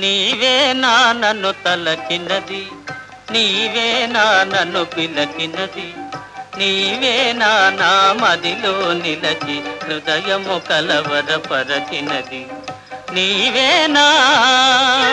నీవే నా నన్ను తలకినది నీవే నా నన్ను పిలకినది నీవే నా నా మదిలో నిలచి హృదయము కలవరపరచినది. నీవేనా